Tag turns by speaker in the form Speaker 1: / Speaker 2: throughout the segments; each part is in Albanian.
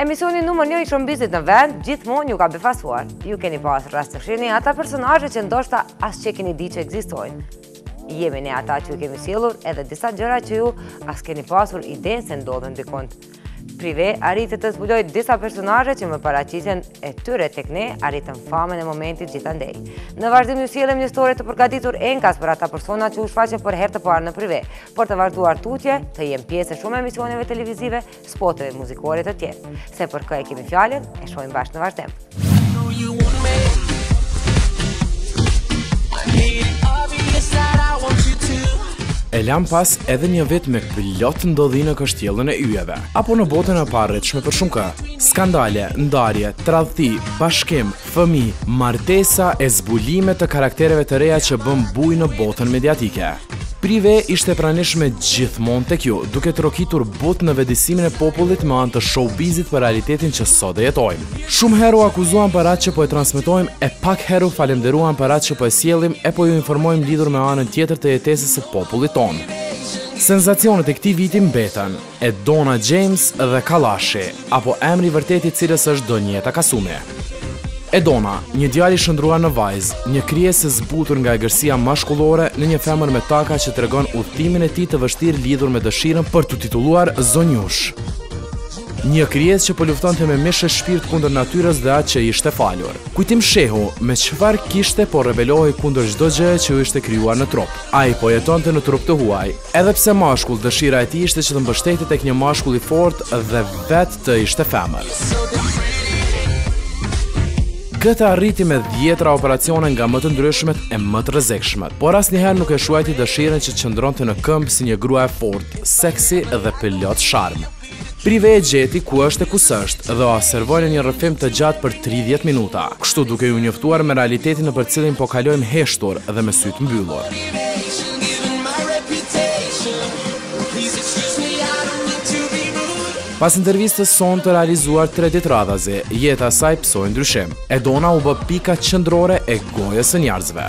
Speaker 1: Emisioni numër një i shoubizit në vend, gjithmonë ju ka befasuar. Ju keni pas rast të shihni ata personazhe që ndoshta as që keni dit që ekzistojnë. Jemi ne ata që ju kemi sjellur edhe disa gjëra që ju as keni pasur idenë se ndodhen dikund. Prive, arriti të zbulojë disa personazhe që me paraqitjen e tyre tek ne, arritën famen e momentit gjithandej. Në vazhdim ju sjellim një storje të përgatitur enkas për ata persona që u shfaqen për herë të parë në prive, për të vazhduar tutje, të jenë pjesë e shumë emisioneve televizive, spoteve muzikore e të tjera. Se për kë e kemi fjalën, e shohim bashkë në vazhdim.
Speaker 2: E lamë pas edhe një vit me plot ndodhi në kështjellën e yjeve, apo në botën e paarritshme për shumë kë. Skandale, ndarje, tradhti, bashkim, fëmijë, martesa e zbulime të karaktereve të reja që bënë bujë në botën mediatike. Prive ishte e pranishme gjithmonë tek ju, duke trokitur butë në vetëdijesimin e popullit me anë të showbizit për realitetin që sot e jetojmë. Shumë herë u akuzuam për atë që po e transmetojmë e pak herë u falënderuam për atë që po e sjellim e po ju informojmë lidhur me anën tjetër të jetesës së popullit tonë. Sensacionet e këtij viti mbeten. Edona James dhe Kallashi, apo emri i vërtetë i së cilës është Donjeta Kasumi. Edona, një djalë i shndërruar në vajzë, një krijesë e zbutur nga egërsia mashkullore në një femër me taka që tregon udhëtimin e tij të vështirë lidhur me dëshirën për t'u titulluar zonjushë. Një krijesë që po luftonte me mish e shpirt kundër natyrës dhe asaj që i ishte falur. Kujtim Shehu, me çfarë kishte po rebelohej kundër çdo gjëje që iu ishte krijuar në trup. Ai po jetonte në trup të huaj. Edhe pse mashkull, dëshira e tij ishte që të mbështetet tek një mashkull i fortë dhe vetë të ishte femër. Këtë e arriti me dhjetra operacione nga më të ndryshmet e më të rrezikshmet, por asnjëherë nuk e shuajti dëshirën që të qëndronte në këmbë si një grua e fortë, seksi dhe plot sharm. Prive e gjeti ku është e ku s'është dhe jua servoi në një rrëfim të gjatë për 30 minuta. Kështu duke ju njoftuar me realitetin nëpër të cilin po kalojmë heshtur dhe me sytë mbyllur. Pas intervistës sonë të realizuar 3 ditë radhazi, jeta e saj pësoi ndryshim. Edona u bë pika qendrore e gojës
Speaker 3: së njerëzve.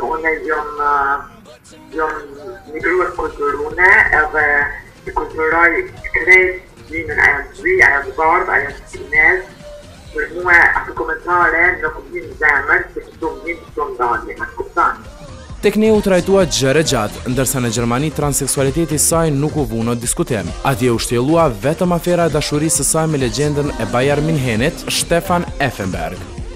Speaker 3: Unë jam jam një grua të kulturune edhe të kulturoj krejt gjinën ajo të zi, ajo të bardhë, ajo të kinez. Për mua ato komentare nuk më vinë zemër, se të të vinë të të ndalje, më kuptan.
Speaker 2: Tek ne u trajtua gjerë e gjatë, ndërsa në Gjermani transseksualiteti i saj nuk u vu në diskutim. Atje u shtjellua vetëm afera e dashurisë së saj me legjendën e Bajern Mynihut, Stefan Effenberg.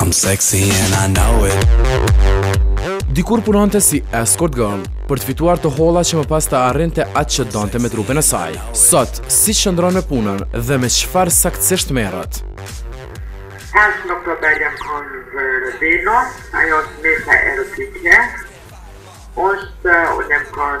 Speaker 3: I'm sexy and I know
Speaker 2: it Dikur punonte si escort girl për të fituar të holla që më pas të arrinte atë që donte me trupin e saj. Sot, si qëndron me punën dhe me çfarë saktësisht merret?
Speaker 3: Pas në problemin kon Verdino, ajo është mesa erotike, është unë e kon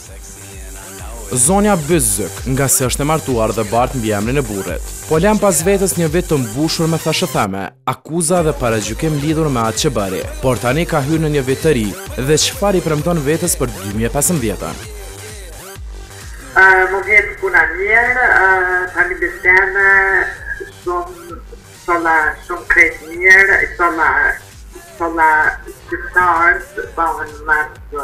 Speaker 2: Zonja Byzzyk, ngase është e martuar dhe bart mbiemrin e burrit. Po lëm pas vetes një vit të mbushur me thashetheme, akuza dhe paragjykime lidhur me atë që bëri. Por tani ka hyrë në një vit të ri dhe çfarë i premton vetes për 2015-ën?
Speaker 3: Ë, më vjen puna mirë, tani besem shumë sola shumë krejt mirë, sola sola shqiptarë, bëhen më të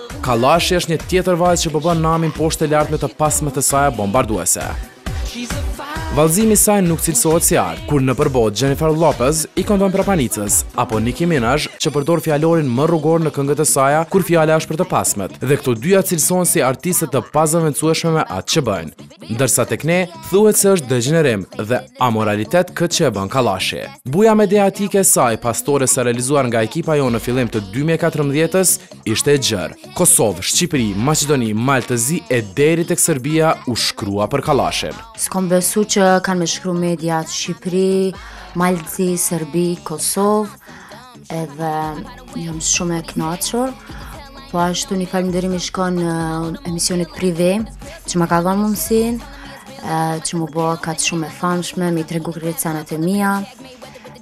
Speaker 3: Kallashi është një
Speaker 2: tjetër vajzë që po bën namin poshtë e lartë me të pasmet e saja bombarduese. Vallëzimi i saj nuk cilësohet si art, kur nëpër botë Jennifer Lopez i këndon prapanicës, apo Nicki Minaj që përdor fjalorin më rrugor në këngët e saja kur fjala është për të pasmet, dhe këto dyja cilësohen si artiste të pazëvendësueshme me atë që bëjnë. Ndërsa tek ne, thuhet se është degjenerim dhe amoralitet këtë që e bën Kallashi. Buja mediatike e saj, pas stories së realizuar nga ekipa jonë në fillim të 2014-ës, ishte e gjërë. Kosovë, Shqipëri, Maqedoni, Mal të Zi e deri tek Serbia u shkrua për Kallashin.
Speaker 4: S'kom besu që kanë me shkru mediat Shqipëri, Mal të Zi, Serbi, Kosovë, edhe jam shumë e knaqur. Po ashtu një falënderim i shkon emisionit Privé, që ma ka dhonë mundësin, që m'u bo kaq shumë e famshme, me i tregu kërcimet e mia,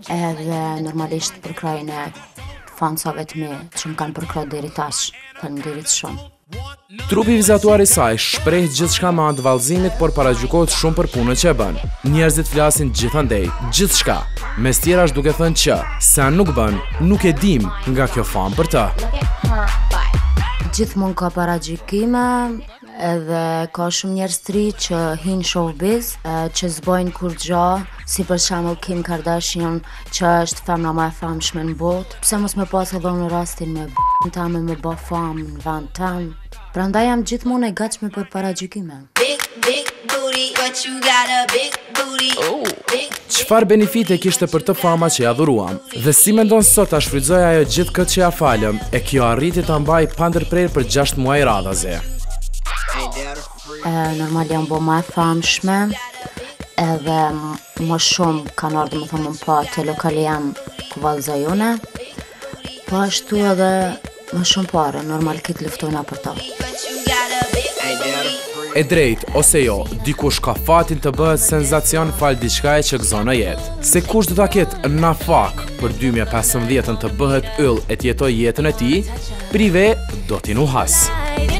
Speaker 4: edhe normalisht përkrahjen e Fansave të mi që më kanë përkrah deri tash, faleminderit shumë.
Speaker 2: Trupi i vizatuar i saj shpreh gjithçka me anë të vallëzimit, por paragjykohet shumë për punën që e bën. Njerëzit flasin gjithandej, gjithçka, mes tjerash duke thënë që se nuk bën, nuk e dim nga kjo famë për të.
Speaker 4: Gjithmonë ka paragjykime, Edhe ka shumë njerëz të ri që hin n'showbiz, që s'bojnë kurrgjo, si për shembull Kim Kardashian, që është femna ma e famshme në botë. Pse mos me pas edhe unë rastin me b***ën teme me ba famë në ven tem? Prandaj jam gjithmonë e gatshme për paragjykime. Big big booty, but you got a big
Speaker 2: booty. Çfarë benefite kishte për të fama që ia dhuruam? Dhe si mendon sot ta shfrytëzojë ajo gjithë këtë që ia falëm, e kjo arriti ta mbajë pa ndërprerje për gjashtë muaj radhazi.
Speaker 4: E, normal jam bo ma e famshme, edhe më shumë kanë ardhë domethënë me m'pa te lokali jem ku vallzoj unë, po ashtu edhe Më shumë pare, normal këtë luftojna për ta.
Speaker 2: E drejtë, ose jo, dikush ka fatin të bëhet sensacion falë diçkaje që gëzon në jetë. Se kush do ta ketë nafakë për 2015 të bëhet yll e të jetojë jetën e tij, Prive do t'i nuhasë. Prive.